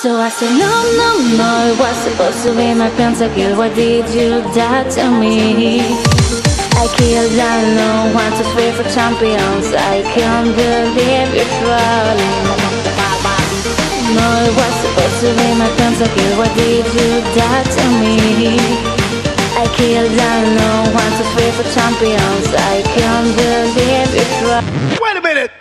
So I said, no, no, no, it was supposed to be my pentakill. Why did you die to me? I killed alone, one, two, three four champions. I can't believe you're falling. No, it was supposed to be my pentakill. Why did you die to me? I killed alone, one, two, three four champions. I can't believe you're. Wait a minute!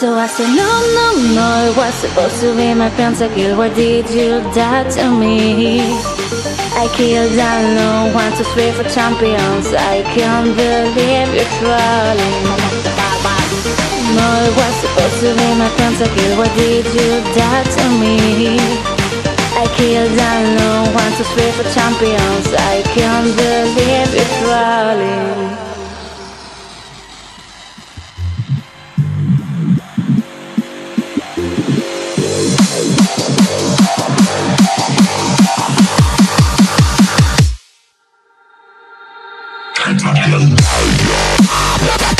So I said, no, no, no, it was supposed to be my pentakill. Why did you die to me? I killed alone, one, two, three four champions. I can't believe you're falling. No, it was supposed to be my pentakill. Why did you die to me? I killed alone, one, two, three four champions. I can't believe you're Thank you.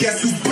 Get to